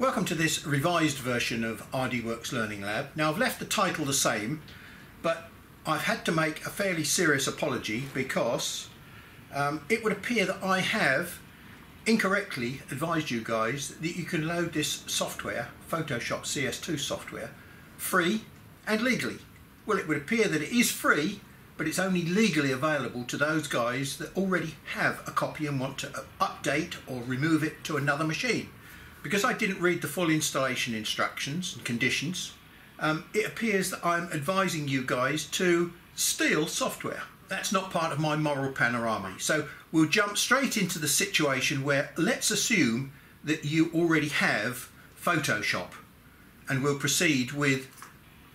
Welcome to this revised version of RDWorks Learning Lab. Now I've left the title the same, but I've had to make a fairly serious apology because um, it would appear that I have incorrectly advised you guys that you can load this software, Photoshop CS2 software, free and legally. Well, it would appear that it is free, but it's only legally available to those guys that already have a copy and want to update or remove it to another machine. Because I didn't read the full installation instructions and conditions, um, it appears that I'm advising you guys to steal software. That's not part of my moral panorama. So we'll jump straight into the situation where let's assume that you already have Photoshop and we'll proceed with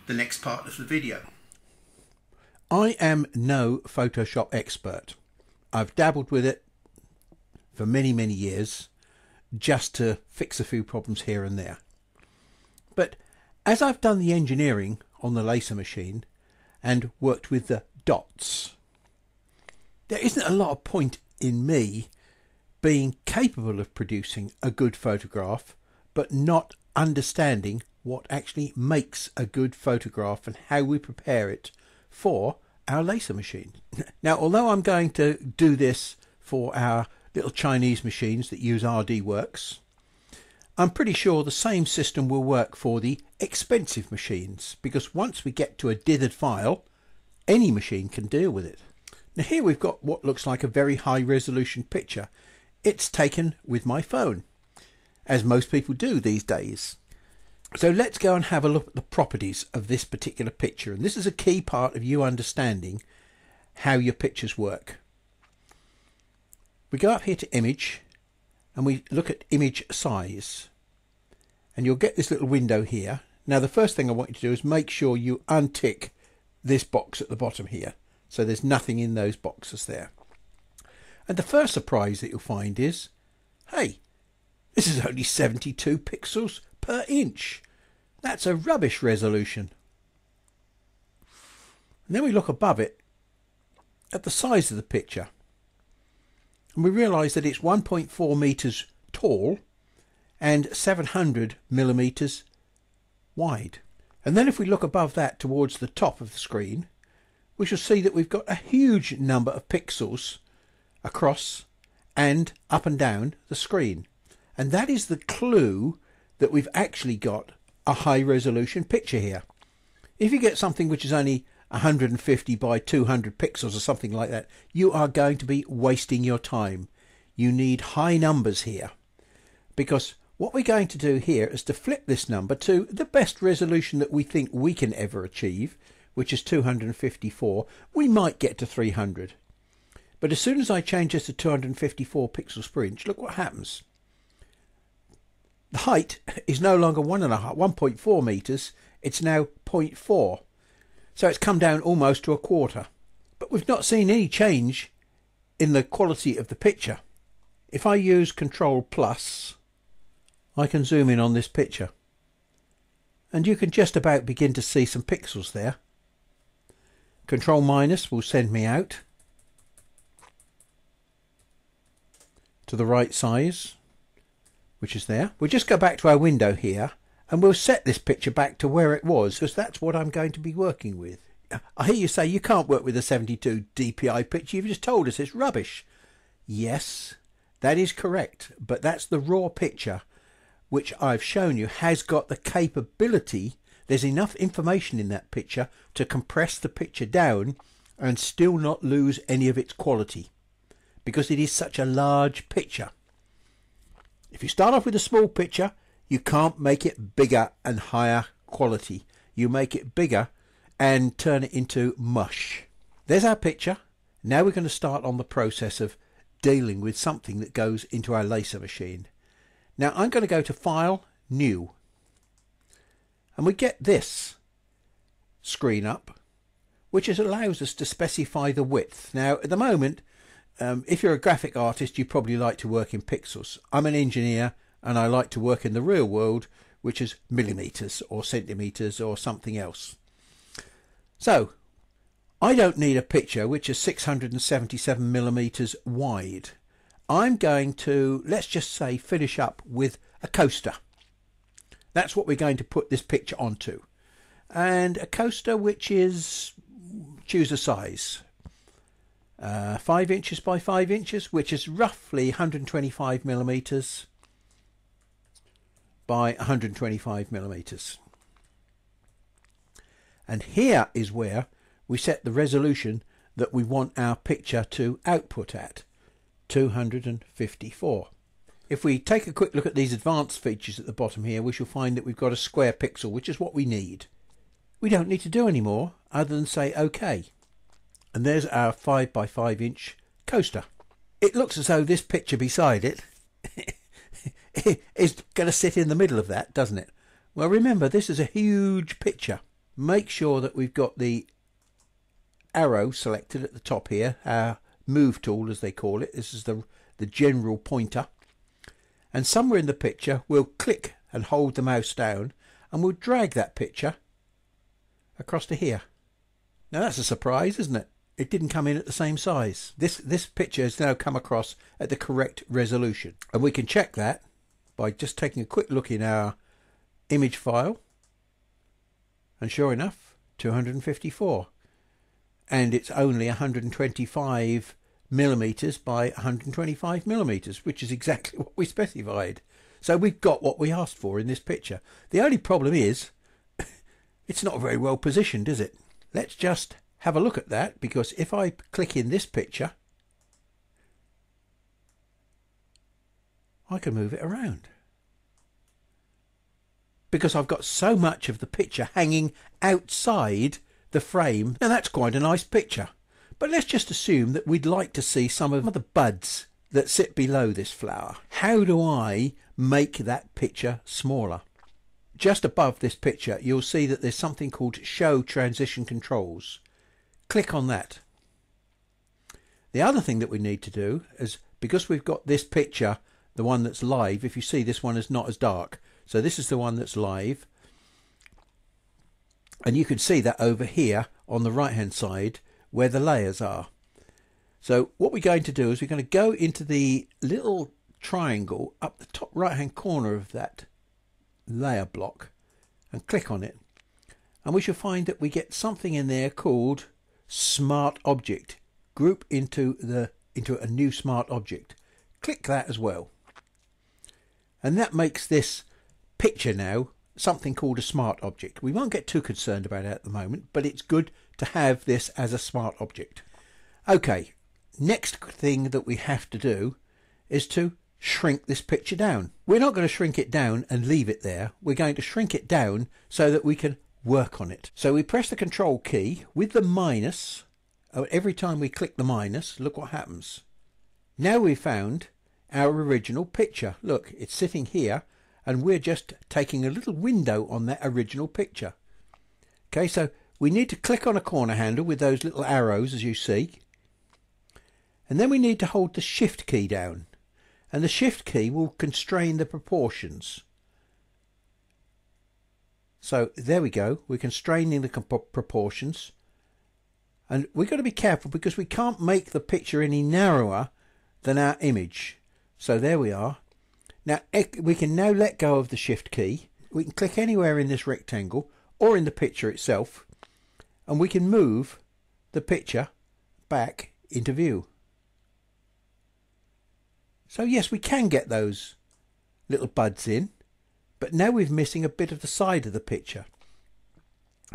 the next part of the video. I am no Photoshop expert. I've dabbled with it for many, many years just to fix a few problems here and there. But as I've done the engineering on the laser machine and worked with the dots, there isn't a lot of point in me being capable of producing a good photograph but not understanding what actually makes a good photograph and how we prepare it for our laser machine. Now, although I'm going to do this for our little Chinese machines that use RDWorks. I'm pretty sure the same system will work for the expensive machines because once we get to a dithered file, any machine can deal with it. Now here we've got what looks like a very high resolution picture. It's taken with my phone, as most people do these days. So let's go and have a look at the properties of this particular picture. And this is a key part of you understanding how your pictures work. We go up here to image and we look at image size and you'll get this little window here. Now the first thing I want you to do is make sure you untick this box at the bottom here so there's nothing in those boxes there. And the first surprise that you'll find is, hey, this is only 72 pixels per inch. That's a rubbish resolution. And then we look above it at the size of the picture and we realise that it's 1.4 metres tall and 700 millimetres wide. And then if we look above that towards the top of the screen, we shall see that we've got a huge number of pixels across and up and down the screen. And that is the clue that we've actually got a high resolution picture here. If you get something which is only 150 by 200 pixels or something like that, you are going to be wasting your time. You need high numbers here because what we're going to do here is to flip this number to the best resolution that we think we can ever achieve, which is 254. We might get to 300. But as soon as I change this to 254 pixels per inch, look what happens. The height is no longer 1.4 meters, it's now 0.4. So it's come down almost to a quarter. But we've not seen any change in the quality of the picture. If I use Control Plus, I can zoom in on this picture. And you can just about begin to see some pixels there. Control minus will send me out to the right size, which is there. We'll just go back to our window here and we'll set this picture back to where it was because that's what I'm going to be working with. I hear you say you can't work with a 72 DPI picture. You've just told us it's rubbish. Yes, that is correct, but that's the raw picture which I've shown you has got the capability. There's enough information in that picture to compress the picture down and still not lose any of its quality because it is such a large picture. If you start off with a small picture, you can't make it bigger and higher quality. You make it bigger and turn it into mush. There's our picture. Now we're going to start on the process of dealing with something that goes into our laser machine. Now I'm going to go to File, New. And we get this screen up, which allows us to specify the width. Now at the moment, um, if you're a graphic artist, you probably like to work in pixels. I'm an engineer and I like to work in the real world, which is millimeters or centimeters or something else. So, I don't need a picture which is 677 millimeters wide. I'm going to, let's just say, finish up with a coaster. That's what we're going to put this picture onto. And a coaster which is, choose a size, uh, 5 inches by 5 inches, which is roughly 125 millimeters by 125 millimeters. And here is where we set the resolution that we want our picture to output at, 254. If we take a quick look at these advanced features at the bottom here, we shall find that we've got a square pixel, which is what we need. We don't need to do any more other than say OK. And there's our 5 by 5 inch coaster. It looks as though this picture beside it is going to sit in the middle of that, doesn't it? Well, remember, this is a huge picture. Make sure that we've got the arrow selected at the top here, our move tool as they call it. This is the, the general pointer. And somewhere in the picture, we'll click and hold the mouse down and we'll drag that picture across to here. Now that's a surprise, isn't it? It didn't come in at the same size. This this picture has now come across at the correct resolution. And we can check that by just taking a quick look in our image file. And sure enough, 254. And it's only 125 millimeters by 125 millimeters, which is exactly what we specified. So we've got what we asked for in this picture. The only problem is it's not very well positioned, is it? Let's just have a look at that because if I click in this picture, I can move it around. Because I've got so much of the picture hanging outside the frame. Now that's quite a nice picture. But let's just assume that we'd like to see some of the buds that sit below this flower. How do I make that picture smaller? Just above this picture, you'll see that there's something called Show Transition Controls. Click on that. The other thing that we need to do is, because we've got this picture, the one that's live, if you see this one is not as dark. So this is the one that's live. And you can see that over here on the right hand side where the layers are. So what we're going to do is we're going to go into the little triangle up the top right hand corner of that layer block and click on it and we shall find that we get something in there called smart object group into the into a new smart object click that as well and that makes this picture now something called a smart object we won't get too concerned about it at the moment but it's good to have this as a smart object okay next thing that we have to do is to shrink this picture down. We're not going to shrink it down and leave it there. We're going to shrink it down so that we can work on it. So we press the control key with the minus. Oh, every time we click the minus, look what happens. Now we've found our original picture. Look, it's sitting here and we're just taking a little window on that original picture. Okay, so we need to click on a corner handle with those little arrows as you see. And then we need to hold the shift key down and the shift key will constrain the proportions. So there we go, we're constraining the proportions and we've got to be careful because we can't make the picture any narrower than our image. So there we are. Now we can now let go of the shift key. We can click anywhere in this rectangle or in the picture itself and we can move the picture back into view. So yes, we can get those little buds in, but now we're missing a bit of the side of the picture.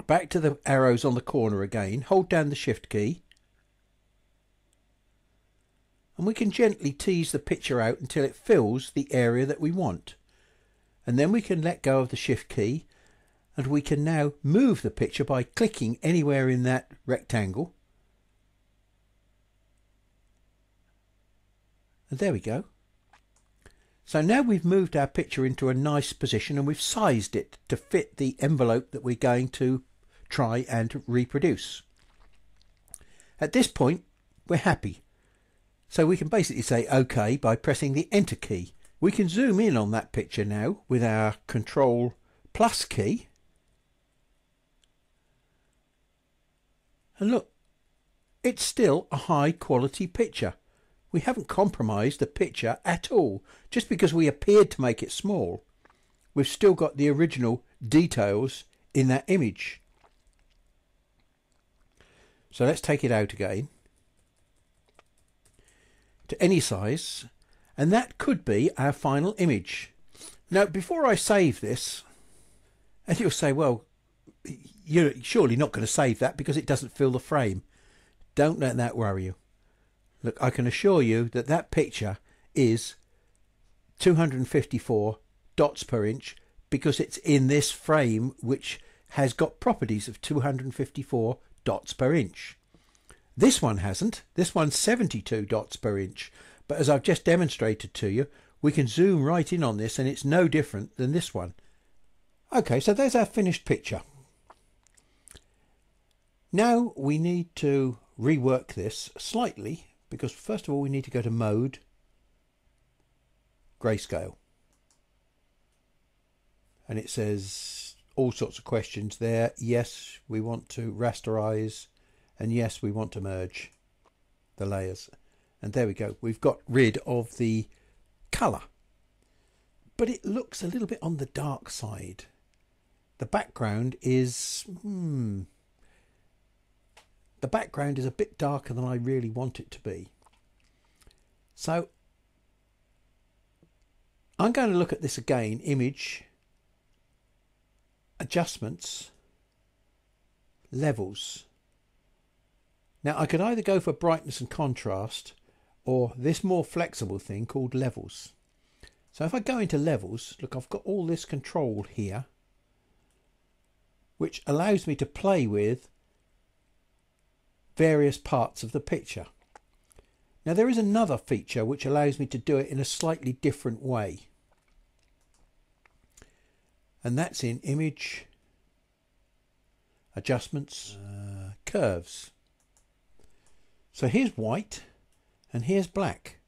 Back to the arrows on the corner again, hold down the shift key, and we can gently tease the picture out until it fills the area that we want. And then we can let go of the shift key and we can now move the picture by clicking anywhere in that rectangle And there we go. So now we've moved our picture into a nice position and we've sized it to fit the envelope that we're going to try and reproduce. At this point, we're happy. So we can basically say OK by pressing the Enter key. We can zoom in on that picture now with our Control plus key. And look, it's still a high quality picture. We haven't compromised the picture at all, just because we appeared to make it small. we've still got the original details in that image. So let's take it out again to any size and that could be our final image. Now before I save this and you'll say well you're surely not going to save that because it doesn't fill the frame. Don't let that worry you. Look, I can assure you that that picture is 254 dots per inch because it's in this frame which has got properties of 254 dots per inch. This one hasn't. This one's 72 dots per inch. But as I've just demonstrated to you, we can zoom right in on this and it's no different than this one. Okay, so there's our finished picture. Now we need to rework this slightly because first of all we need to go to mode, grayscale. And it says all sorts of questions there. Yes, we want to rasterize and yes, we want to merge the layers. And there we go. We've got rid of the colour. But it looks a little bit on the dark side. The background is... Hmm, the background is a bit darker than I really want it to be. So I'm going to look at this again, image, adjustments, levels. Now I could either go for brightness and contrast or this more flexible thing called levels. So if I go into levels, look I've got all this control here which allows me to play with various parts of the picture. Now there is another feature which allows me to do it in a slightly different way. And that's in image, adjustments, uh, curves. So here's white and here's black.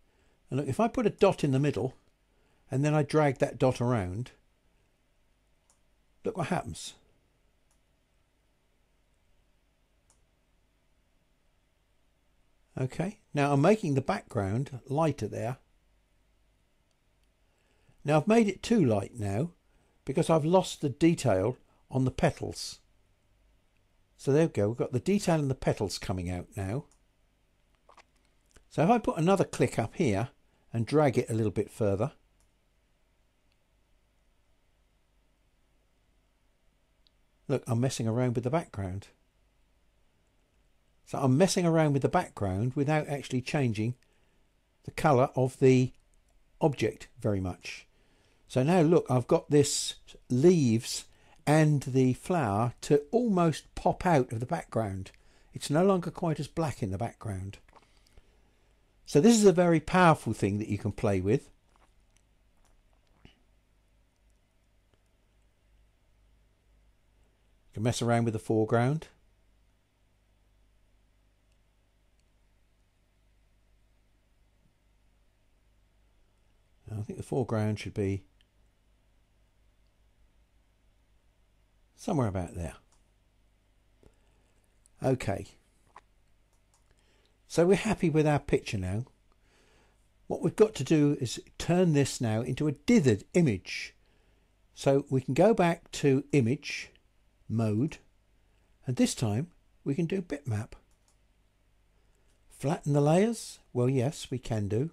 And look, if I put a dot in the middle and then I drag that dot around, look what happens. Okay, now I'm making the background lighter there. Now I've made it too light now because I've lost the detail on the petals. So there we go, we've got the detail in the petals coming out now. So if I put another click up here and drag it a little bit further, look, I'm messing around with the background. So I'm messing around with the background without actually changing the colour of the object very much. So now look, I've got this leaves and the flower to almost pop out of the background. It's no longer quite as black in the background. So this is a very powerful thing that you can play with. You can mess around with the foreground. I think the foreground should be somewhere about there. Okay. So we're happy with our picture now. What we've got to do is turn this now into a dithered image. So we can go back to image mode and this time we can do bitmap. Flatten the layers? Well yes we can do.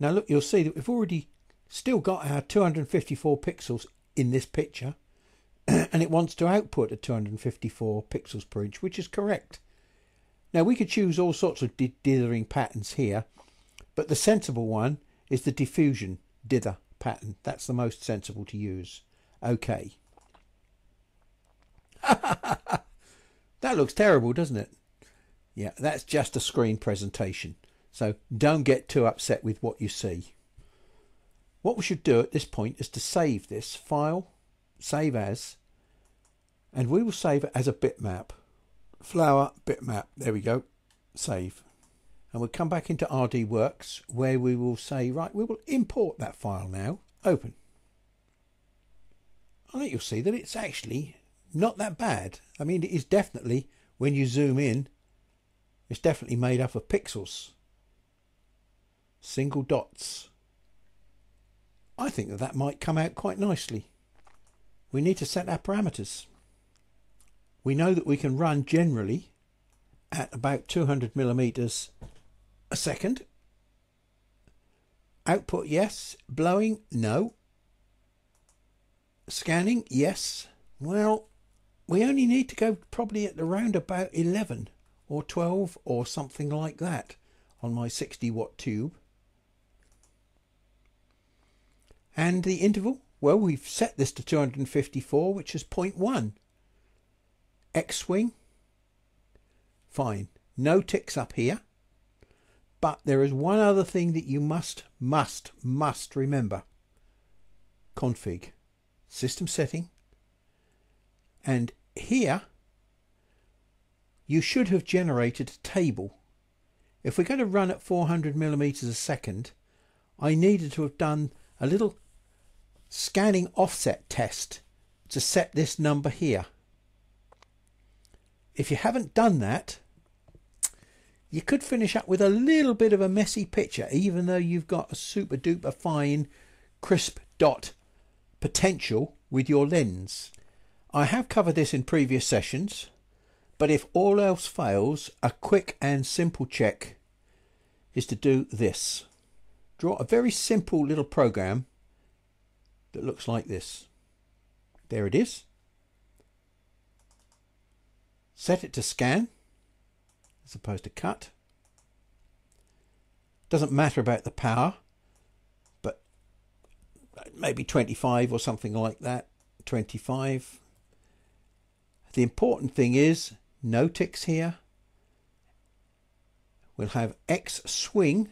Now look, you'll see that we've already still got our 254 pixels in this picture and it wants to output at 254 pixels per inch, which is correct. Now we could choose all sorts of dithering patterns here, but the sensible one is the diffusion dither pattern. That's the most sensible to use. Okay. that looks terrible, doesn't it? Yeah, that's just a screen presentation. So don't get too upset with what you see. What we should do at this point is to save this file, save as, and we will save it as a bitmap. Flower bitmap, there we go, save. And we'll come back into RDWorks where we will say, right, we will import that file now, open. I think you'll see that it's actually not that bad. I mean, it is definitely, when you zoom in, it's definitely made up of pixels single dots I think that that might come out quite nicely. We need to set our parameters. We know that we can run generally at about 200 millimeters a second. Output, yes. Blowing, no. Scanning, yes. Well, we only need to go probably at around about 11 or 12 or something like that on my 60 watt tube. And the interval, well, we've set this to 254, which is 0.1. X swing, fine. No ticks up here. But there is one other thing that you must, must, must remember. Config, system setting, and here you should have generated a table. If we're going to run at 400 millimeters a second, I needed to have done a little scanning offset test to set this number here. If you haven't done that, you could finish up with a little bit of a messy picture, even though you've got a super duper fine crisp dot potential with your lens. I have covered this in previous sessions, but if all else fails, a quick and simple check is to do this. Draw a very simple little program that looks like this. There it is. Set it to scan as opposed to cut. Doesn't matter about the power, but maybe 25 or something like that. 25. The important thing is no ticks here. We'll have X swing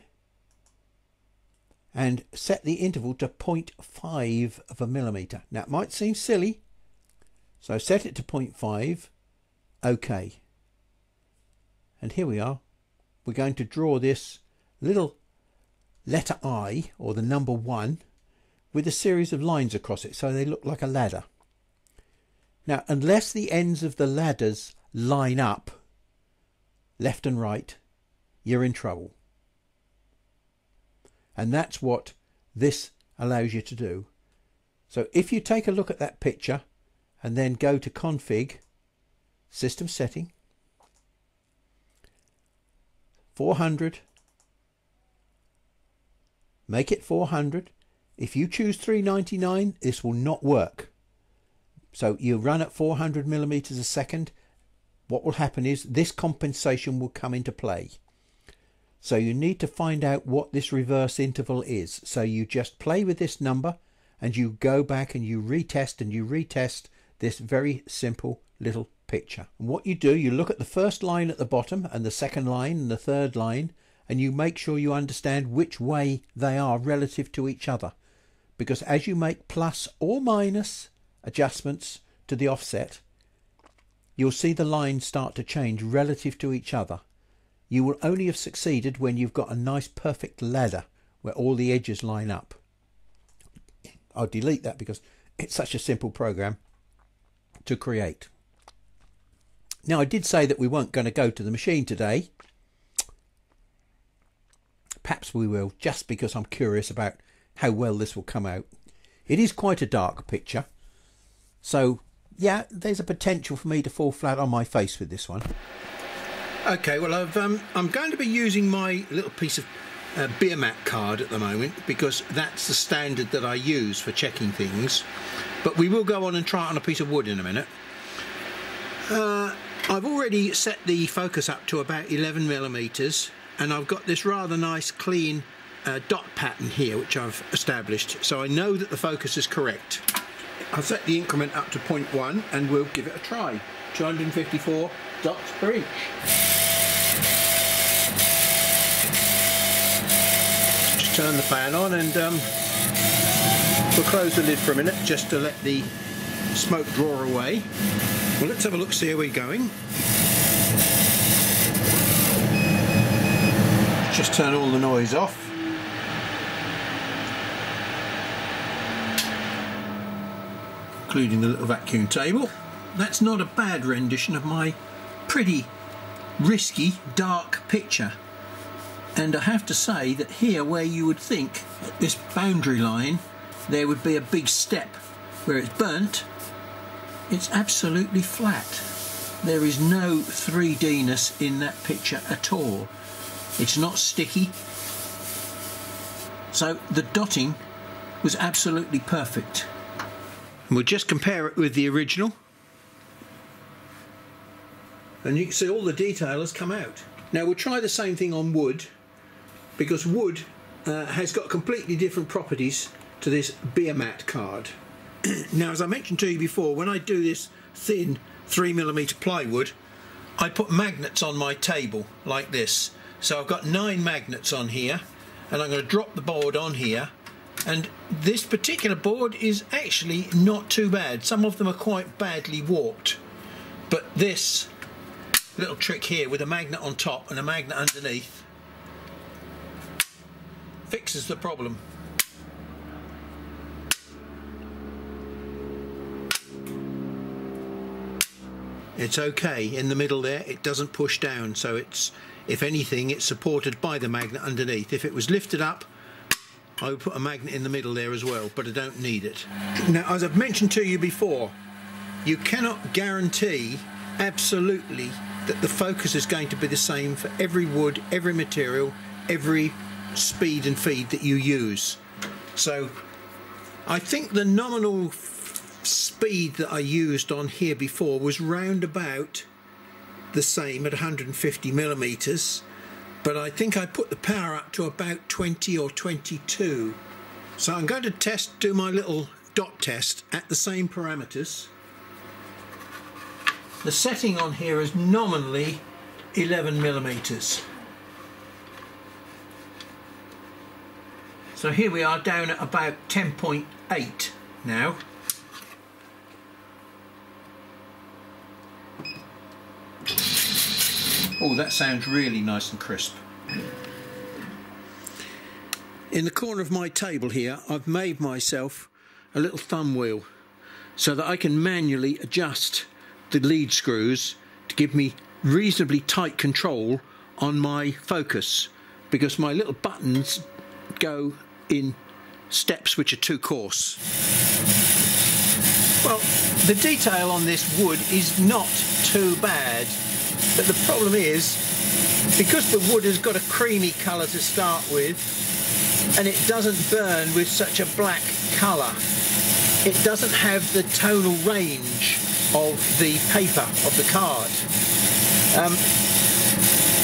and set the interval to 0.5 of a millimeter. Now it might seem silly, so set it to 0.5. OK. And here we are. We're going to draw this little letter I, or the number 1, with a series of lines across it, so they look like a ladder. Now, unless the ends of the ladders line up, left and right, you're in trouble. And that's what this allows you to do. So if you take a look at that picture and then go to config, system setting, 400. Make it 400. If you choose 399, this will not work. So you run at 400 millimeters a second. What will happen is this compensation will come into play. So you need to find out what this reverse interval is. So you just play with this number and you go back and you retest and you retest this very simple little picture. And what you do, you look at the first line at the bottom and the second line and the third line, and you make sure you understand which way they are relative to each other. Because as you make plus or minus adjustments to the offset, you'll see the lines start to change relative to each other. You will only have succeeded when you've got a nice perfect ladder where all the edges line up. I'll delete that because it's such a simple program to create. Now, I did say that we weren't going to go to the machine today. Perhaps we will, just because I'm curious about how well this will come out. It is quite a dark picture. So, yeah, there's a potential for me to fall flat on my face with this one. Okay, well, I've, um, I'm going to be using my little piece of uh, beer mat card at the moment because that's the standard that I use for checking things. But we will go on and try it on a piece of wood in a minute. Uh, I've already set the focus up to about 11 millimeters and I've got this rather nice clean uh, dot pattern here which I've established so I know that the focus is correct. I'll set the increment up to 0.1 and we'll give it a try. 254 dots per inch. Just turn the fan on and um, we'll close the lid for a minute just to let the smoke draw away. Well, let's have a look, see how we're going. Just turn all the noise off. Including the little vacuum table. That's not a bad rendition of my pretty risky dark picture. And I have to say that here where you would think at this boundary line there would be a big step. Where it's burnt, it's absolutely flat. There is no 3Dness in that picture at all. It's not sticky. So the dotting was absolutely perfect. We'll just compare it with the original. And you can see all the detail has come out. Now we'll try the same thing on wood because wood uh, has got completely different properties to this beer mat card. Now as I mentioned to you before, when I do this thin 3mm plywood, I put magnets on my table like this. So I've got nine magnets on here and I'm going to drop the board on here and this particular board is actually not too bad. Some of them are quite badly warped but this little trick here with a magnet on top and a magnet underneath fixes the problem. It's okay in the middle there, it doesn't push down, so it's, if anything, it's supported by the magnet underneath. If it was lifted up, I would put a magnet in the middle there as well, but I don't need it. Now, as I've mentioned to you before, you cannot guarantee absolutely that the focus is going to be the same for every wood, every material, every speed and feed that you use. So I think the nominal speed that I used on here before was round about the same at 150 millimeters but I think I put the power up to about 20 or 22 so I'm going to test do my little dot test at the same parameters. The setting on here is nominally 11 millimeters. So here we are down at about 10.8 now. Oh, that sounds really nice and crisp. In the corner of my table here, I've made myself a little thumb wheel so that I can manually adjust the lead screws to give me reasonably tight control on my focus because my little buttons go in steps which are too coarse. Well, the detail on this wood is not too bad, but the problem is, because the wood has got a creamy colour to start with, and it doesn't burn with such a black colour, it doesn't have the tonal range of the paper, of the card. Um,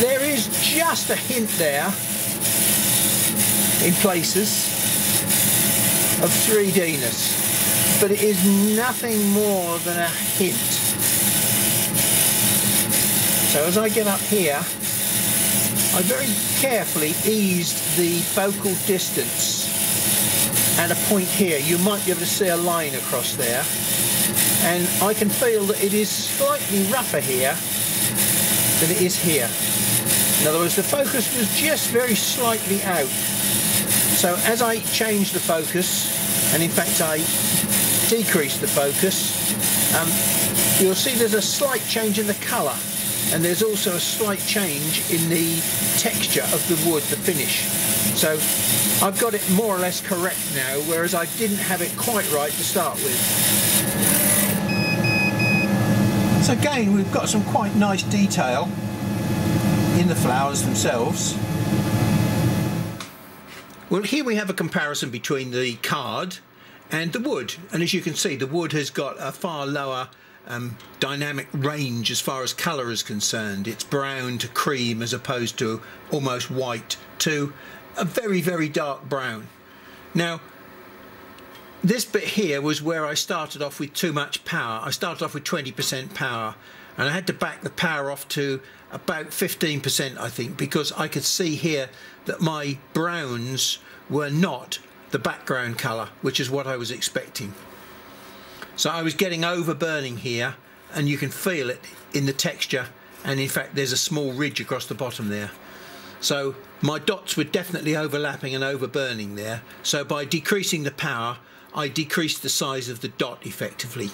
there is just a hint there in places of 3Dness, but it is nothing more than a hint. So as I get up here, I very carefully eased the focal distance at a point here. You might be able to see a line across there. And I can feel that it is slightly rougher here than it is here. In other words, the focus was just very slightly out. So as I change the focus, and in fact I decrease the focus, um, you'll see there's a slight change in the colour and there's also a slight change in the texture of the wood, the finish. So I've got it more or less correct now, whereas I didn't have it quite right to start with. So again, we've got some quite nice detail in the flowers themselves. Well, here we have a comparison between the card and the wood. And as you can see, the wood has got a far lower um, dynamic range as far as colour is concerned. It's brown to cream as opposed to almost white to a very, very dark brown. Now, this bit here was where I started off with too much power. I started off with 20% power and I had to back the power off to about 15% I think because I could see here that my browns were not the background colour which is what I was expecting. So I was getting over burning here and you can feel it in the texture and in fact there's a small ridge across the bottom there. So my dots were definitely overlapping and over burning there so by decreasing the power I decreased the size of the dot effectively.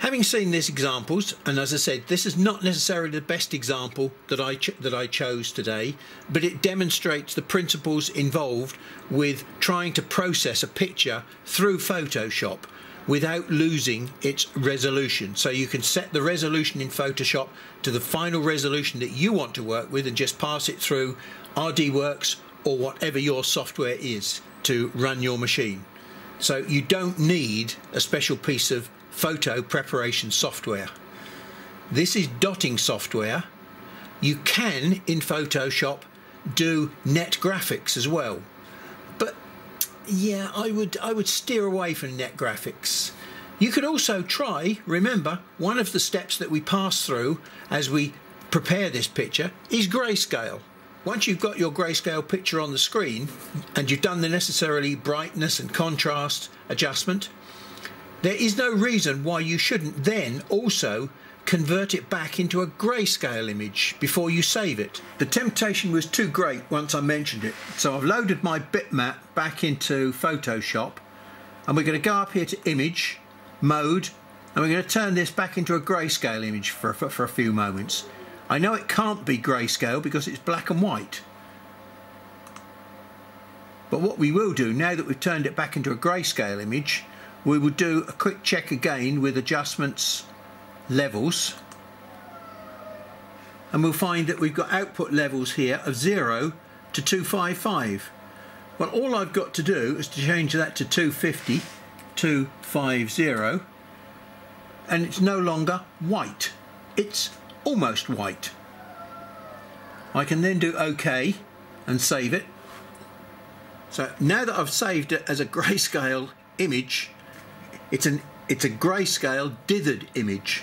Having seen these examples, and as I said, this is not necessarily the best example that I that I chose today, but it demonstrates the principles involved with trying to process a picture through Photoshop without losing its resolution. So you can set the resolution in Photoshop to the final resolution that you want to work with and just pass it through RDWorks or whatever your software is to run your machine. So you don't need a special piece of photo preparation software. This is dotting software. You can in Photoshop do net graphics as well. Yeah, I would I would steer away from net graphics. You could also try, remember, one of the steps that we pass through as we prepare this picture is grayscale. Once you've got your grayscale picture on the screen and you've done the necessarily brightness and contrast adjustment, there is no reason why you shouldn't then also convert it back into a grayscale image before you save it. The temptation was too great once I mentioned it, so I've loaded my bitmap back into Photoshop and we're going to go up here to image, mode, and we're going to turn this back into a grayscale image for, for, for a few moments. I know it can't be grayscale because it's black and white. But what we will do, now that we've turned it back into a grayscale image, we will do a quick check again with adjustments levels and we'll find that we've got output levels here of 0 to 255. Well all I've got to do is to change that to 250, 250 and it's no longer white. It's almost white. I can then do OK and save it. So now that I've saved it as a grayscale image, it's an it's a grayscale dithered image.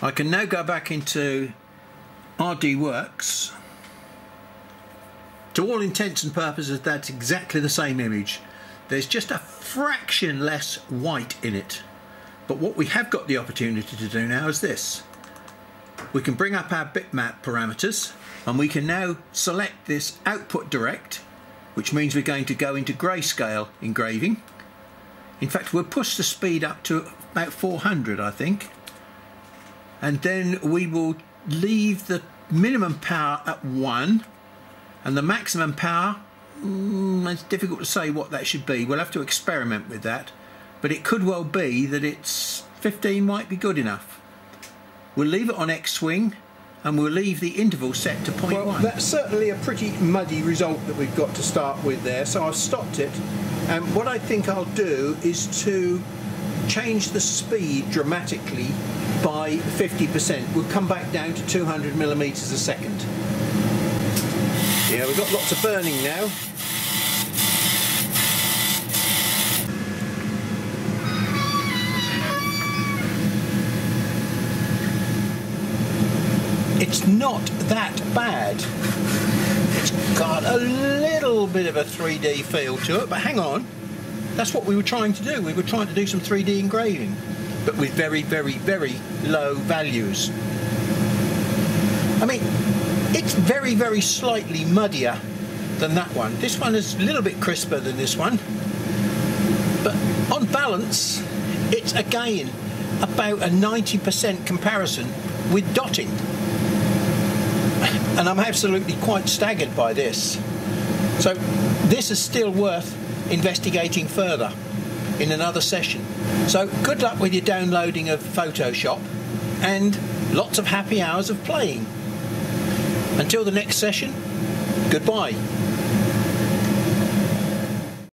I can now go back into RDWorks. To all intents and purposes, that's exactly the same image. There's just a fraction less white in it. But what we have got the opportunity to do now is this we can bring up our bitmap parameters and we can now select this output direct which means we're going to go into grayscale engraving in fact we'll push the speed up to about 400 I think. And then we will leave the minimum power at 1 and the maximum power mm, it's difficult to say what that should be. We'll have to experiment with that. But it could well be that it's 15 might be good enough. We'll leave it on X swing and we'll leave the interval set to 0.1. Well, that's certainly a pretty muddy result that we've got to start with there, so I've stopped it. And what I think I'll do is to change the speed dramatically by 50%. We'll come back down to 200 millimeters a second. Yeah, we've got lots of burning now. It's not that bad. It's got a little bit of a 3D feel to it, but hang on. That's what we were trying to do. We were trying to do some 3D engraving, but with very, very, very low values. I mean, it's very, very slightly muddier than that one. This one is a little bit crisper than this one. But on balance, it's again about a 90% comparison with dotting and I'm absolutely quite staggered by this. So this is still worth investigating further in another session. So good luck with your downloading of Photoshop and lots of happy hours of playing. Until the next session, goodbye.